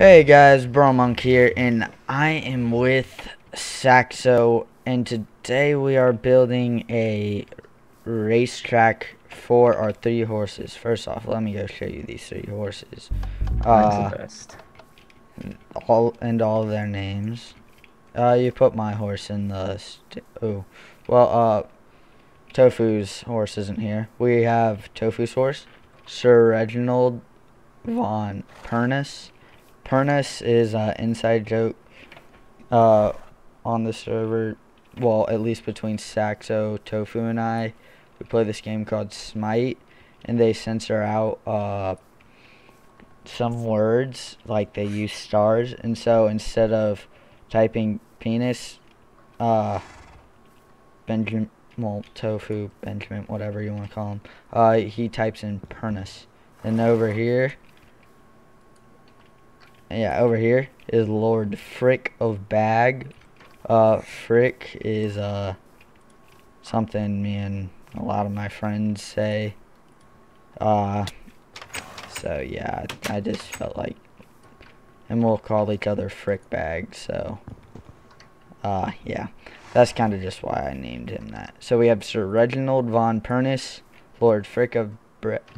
Hey guys, Monk here, and I am with Saxo, and today we are building a racetrack for our three horses. First off, let me go show you these three horses. Uh, the best. All and all their names. Uh, you put my horse in the. oh, well, uh, Tofu's horse isn't here. We have Tofu's horse, Sir Reginald von Pernus. Pernus is an inside joke uh, on the server. Well, at least between Saxo, Tofu, and I. We play this game called Smite, and they censor out uh, some words, like they use stars. And so instead of typing penis, uh, Benjamin, well, Tofu, Benjamin, whatever you want to call him, uh, he types in Pernus. And over here, yeah, over here is Lord Frick of Bag. Uh, Frick is, uh, something me and a lot of my friends say. Uh, so yeah, I just felt like, and we'll call each other Frick Bag, so, uh, yeah. That's kind of just why I named him that. So we have Sir Reginald von Pernus, Lord Frick of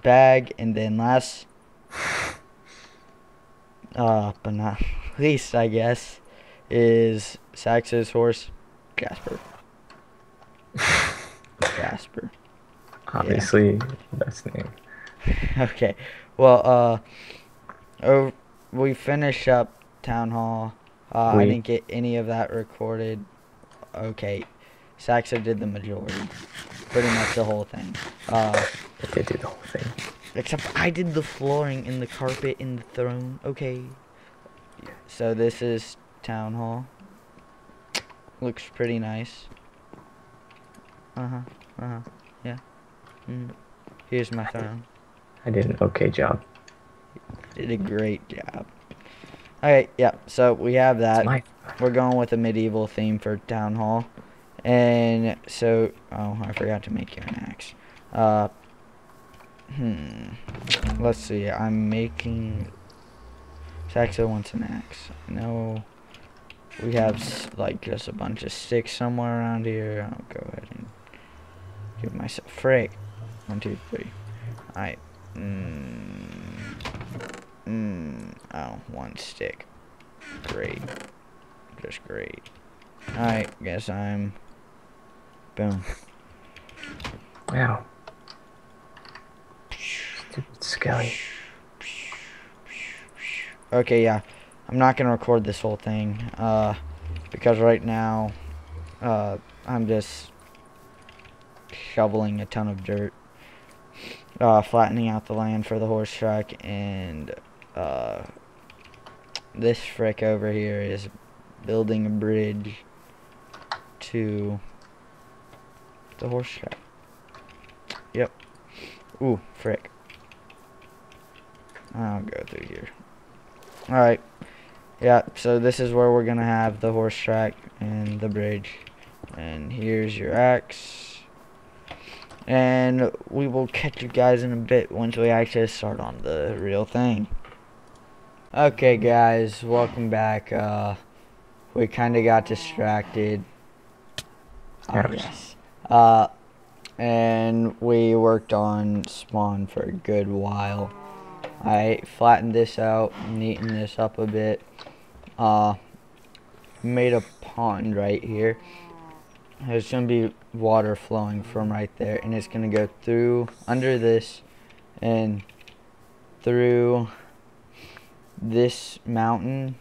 Bag, and then last uh, but not least, I guess, is Sax's horse, Jasper. Jasper. Obviously, yeah. best name. okay. Well, uh, oh, we finish up town hall. Uh, I didn't get any of that recorded. Okay, Saxo did the majority, pretty much the whole thing. Uh, they did the whole thing. Except I did the flooring and the carpet and the throne. Okay. So this is town hall. Looks pretty nice. Uh-huh. Uh-huh. Yeah. Mm. Here's my throne. I did an okay job. Did a great job. Alright, yeah. So we have that. We're going with a medieval theme for town hall. And so, oh, I forgot to make you an axe. Uh, Hmm. Let's see. I'm making. Saxo wants an axe. No. We have like just a bunch of sticks somewhere around here. I'll go ahead and give myself frick. One, two, three. Alright. Mmm. Mmm. Oh, one stick. Great. Just great. Alright, guess I'm. Boom. Wow. Skelly. Okay, yeah. I'm not going to record this whole thing. Uh, because right now, uh, I'm just shoveling a ton of dirt. Uh, flattening out the land for the horse track. And, uh, this frick over here is building a bridge to the horse track. Yep. Ooh, frick. I'll go through here. Alright. Yeah, so this is where we're going to have the horse track and the bridge. And here's your axe. And we will catch you guys in a bit once we actually start on the real thing. Okay, guys, welcome back. Uh, we kind of got distracted. Oh, yes. Uh, and we worked on spawn for a good while. I flattened this out, neatened this up a bit. Uh, made a pond right here. There's going to be water flowing from right there, and it's going to go through, under this, and through this mountain.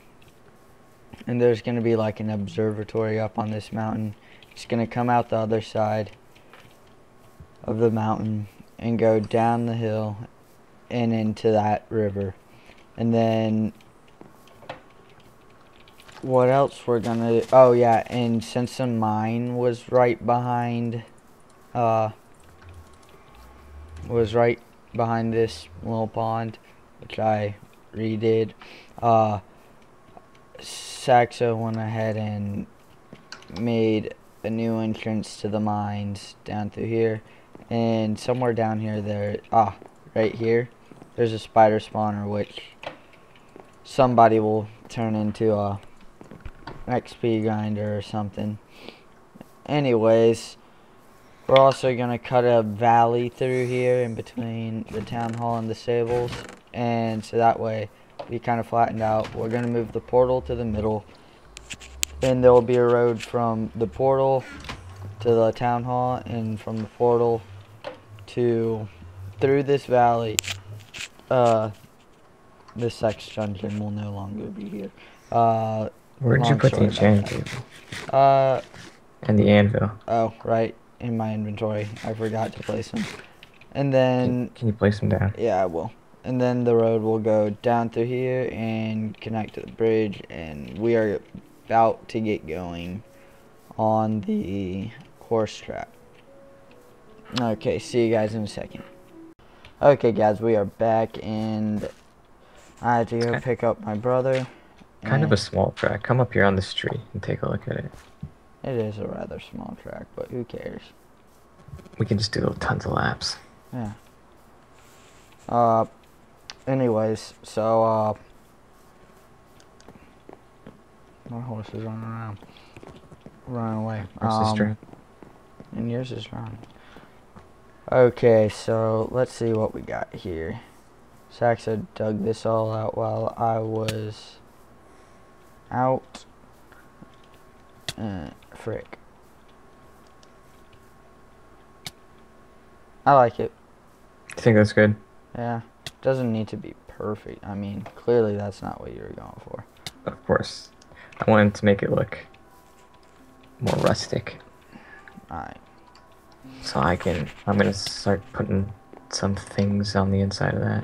And there's going to be like an observatory up on this mountain. It's going to come out the other side of the mountain and go down the hill and into that river. And then what else we're gonna oh yeah and since the mine was right behind uh was right behind this little pond which I redid uh Saxo went ahead and made a new entrance to the mines down through here. And somewhere down here there ah right here there's a spider spawner which somebody will turn into a XP grinder or something. Anyways, we're also gonna cut a valley through here in between the town hall and the stables, and so that way we kind of flattened out. We're gonna move the portal to the middle, and there will be a road from the portal to the town hall, and from the portal to through this valley. Uh, this sex dungeon will no longer be here. Uh, Where'd you put the enchanting table? uh, And the anvil. oh, right in my inventory. I forgot to place them. And Can, then, can you place them down? yeah, I will. And then the road will go down through here and connect to the bridge. And we are about to get going on the horse track. Okay, see you guys in a second. Okay, guys, we are back, and I had to go pick up my brother. Kind of a small track. Come up here on this street and take a look at it. It is a rather small track, but who cares? We can just do tons of laps. Yeah. Uh, anyways, so, uh, my horse is running around. Running away. This Um, track? And yours is running. Okay, so let's see what we got here. Saxo dug this all out while I was out. Uh, frick. I like it. You think that's good? Yeah. Doesn't need to be perfect. I mean, clearly that's not what you were going for. Of course. I wanted to make it look more rustic. Alright. So I can, I'm gonna start putting some things on the inside of that.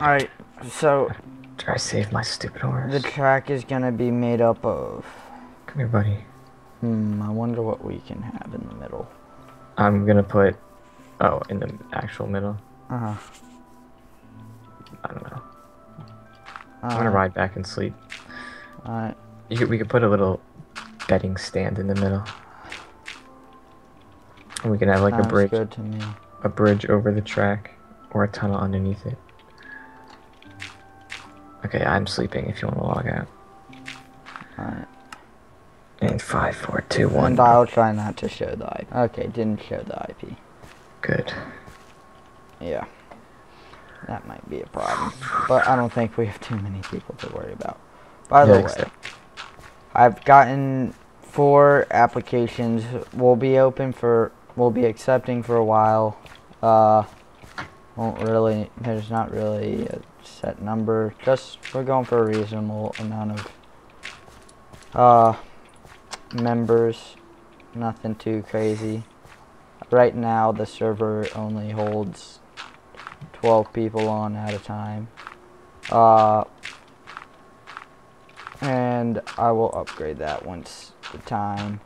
Alright, so Try to save my stupid horse. the track is gonna be made up of. Come here, buddy. Hmm, I wonder what we can have in the middle. I'm gonna put, oh, in the actual middle. Uh huh. I don't know. Uh, I'm gonna ride back and sleep. Alright. You could, we could put a little bedding stand in the middle. And we can have like a bridge, good to me. a bridge over the track, or a tunnel underneath it. Okay, I'm sleeping. If you want to log out. Alright. And five, four, two, one. And I'll try not to show the IP. Okay, didn't show the IP. Good. Yeah. That might be a problem. But I don't think we have too many people to worry about. By the way, I've gotten four applications. We'll be open for, we'll be accepting for a while. Uh, won't really, there's not really a set number. Just, we're going for a reasonable amount of, uh, members. Nothing too crazy. Right now, the server only holds 12 people on at a time. Uh, and I will upgrade that once the time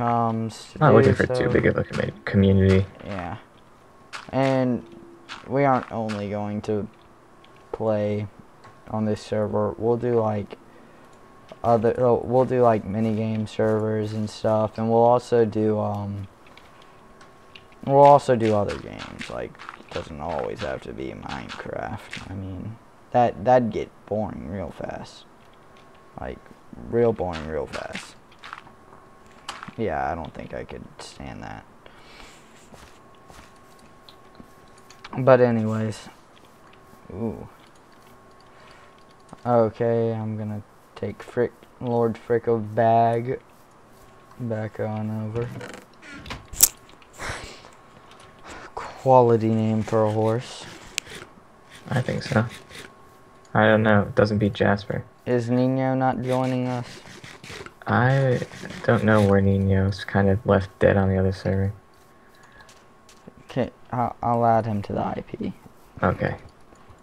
comes. To Not looking for too big of a community. Yeah. And we aren't only going to play on this server. We'll do like other oh, we'll do like mini game servers and stuff and we'll also do um we'll also do other games like it doesn't always have to be Minecraft. I mean that that'd get boring real fast. Like real boring real fast. Yeah, I don't think I could stand that. But anyways. Ooh. Okay, I'm gonna take Frick Lord Frickle bag back on over. Quality name for a horse. I think so. I don't know. It doesn't beat Jasper. Is Nino not joining us? I don't know where Nino's kind of left dead on the other server. Okay, I'll, I'll add him to the IP. Okay.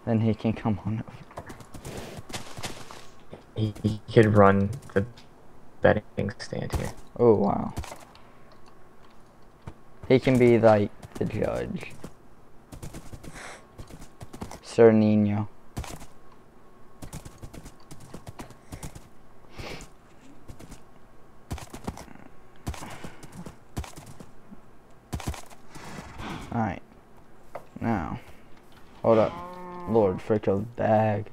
Then he can come on over. He, he could run the betting stand here. Oh wow. He can be like the judge. Sir Nino. Frickle's bag.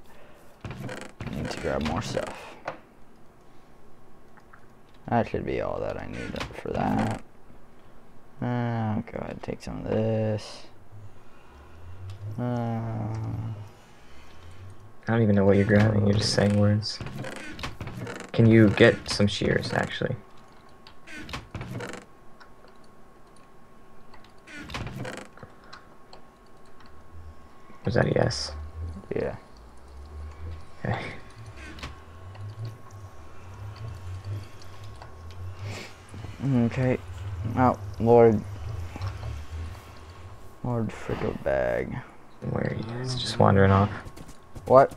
need to grab more stuff. That should be all that I need for that. Uh, go ahead, and take some of this. Uh, I don't even know what you're grabbing. You're just saying words. Can you get some shears, actually? Was that a yes? Yeah. Okay. Okay. Oh, Lord. Lord frickle bag. Where are you? It's just wandering off. What?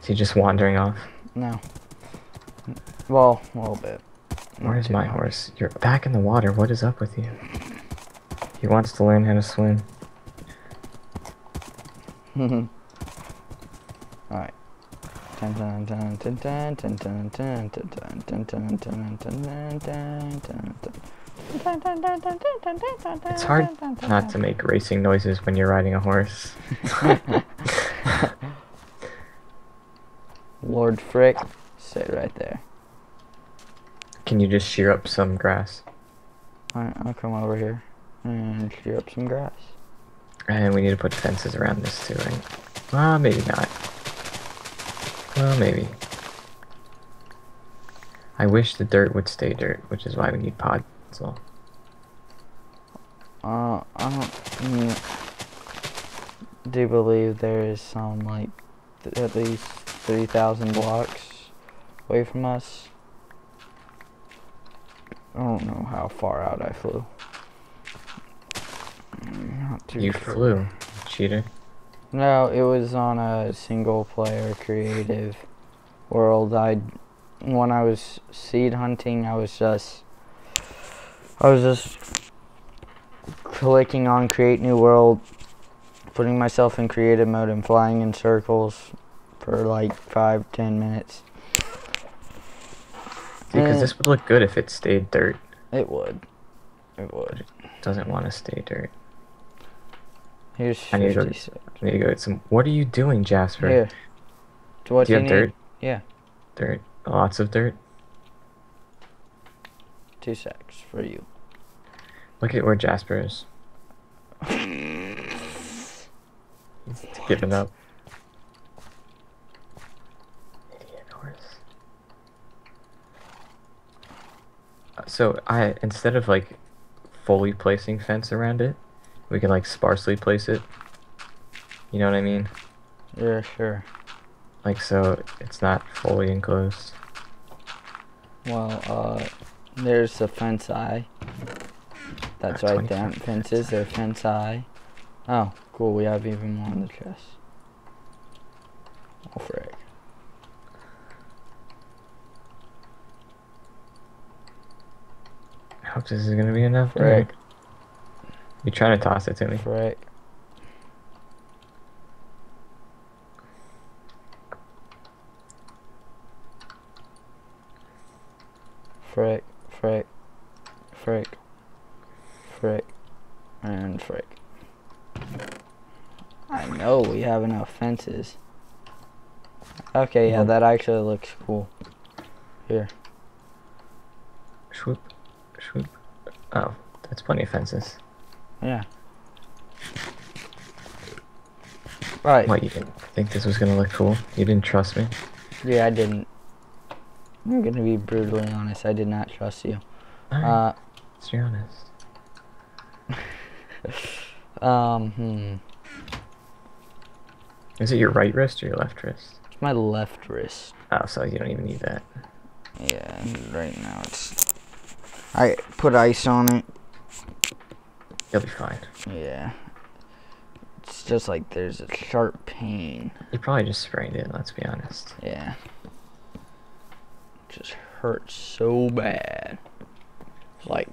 Is he just wandering off? No. Well, a little bit. Where's my horse? You're back in the water. What is up with you? He wants to learn how to swim. It's hard not to make racing noises when you're riding a horse. Lord Frick, sit right there. Can you just shear up some grass? Alright, I'll come over here and shear up some grass. And we need to put fences around this too, right? Well, maybe not. Well, maybe. I wish the dirt would stay dirt, which is why we need pods. So Uh, I don't mm, do believe there is some like th- at least three thousand blocks away from us. I don't know how far out I flew. Not too you sure. flew, cheater. No, it was on a single player creative world. I when I was seed hunting, I was just I was just clicking on create new world, putting myself in creative mode and flying in circles for like five, ten minutes. Because Eh. this would look good if it stayed dirt. It would. It would. It doesn't want to stay dirt. Here's I need to go- 56. I need to go get some. What are you doing, Jasper? Here. What Do you have need? dirt? Yeah. Dirt. Lots of dirt. Two sacks for you. Look at where Jasper is. He's giving up. Idiot horse. So I instead of like fully placing fence around it, we can like sparsely place it. You know what I mean? Yeah, sure. Like so it's not fully enclosed. Well, uh, there's the fence eye. That's Uh, right there. 25 Fences, they're fence eye. Oh, cool. We have even more on the chest. Oh, frick. I hope this is gonna be enough. Frick. You trying to toss it to me? Right. Frick, frick, frick, frick, and frick. I know we have enough fences. Okay, yeah, that actually looks cool. Here. Swoop, swoop. Oh, that's plenty of fences. Yeah. Right. What, you didn't think this was gonna look cool? You didn't trust me? Yeah, I didn't. I'm gonna be brutally honest. I did not trust you. Alright, Uh, let's be honest. um, hmm. Is it your right wrist or your left wrist? It's my left wrist. Oh, so you don't even need that. Yeah, right now it's. I put ice on it. You'll be fine. Yeah. It's just like there's a sharp pain. You probably just sprained it, let's be honest. Yeah. Just hurts so bad. Like,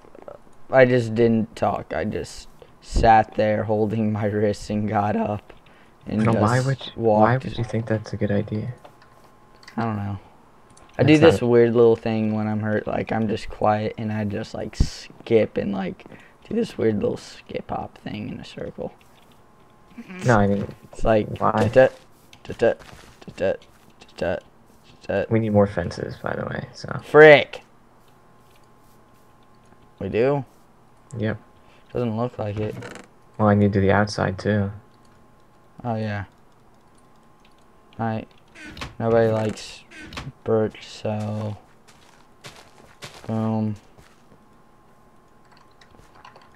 I just didn't talk. I just sat there holding my wrist and got up. And just why would you, walked. why would you think that's a good idea? I don't know. I That's do this weird little thing when I'm hurt. Like I'm just quiet and I just like skip and like do this weird little skip hop thing in a circle. No, I mean, It's like Why? da-da, da-da, da-da, We need more fences, by the way. So, frick. We do. yep. Doesn't look like it. Well, I need to do the outside too. Oh yeah. Alright. Nobody likes birch, so boom.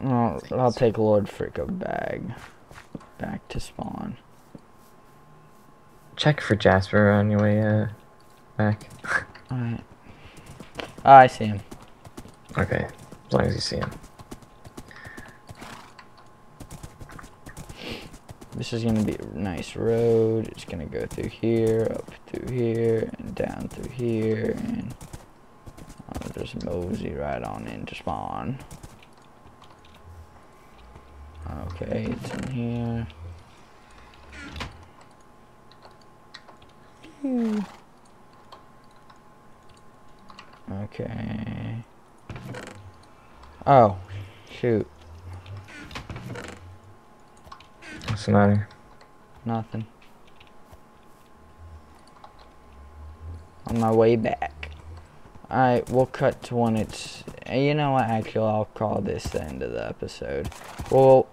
Well, I'll take Lord Frick a bag back to spawn. check for Jasper on your way uh, back. Alright. Ah, I see him. okay, as long as you see him. This is gonna be a nice road. It's gonna go through here, up through here, and down through here, and I'll just mosey right on into spawn. Okay, it's in here. Okay. Oh, shoot. What's the matter? Nothing. On my way back. Alright, we'll cut to when it's... You know what, actually, I'll call this the end of the episode. Well,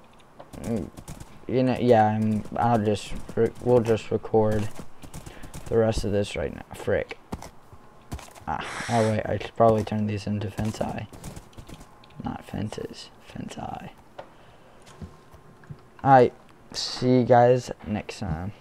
you know, yeah, I'm, I'll just, we'll just record the rest of this right now. Frick. Ah, oh wait, I should probably turn these into fence eye. Not fences, fence eye. Alright, see you guys next time.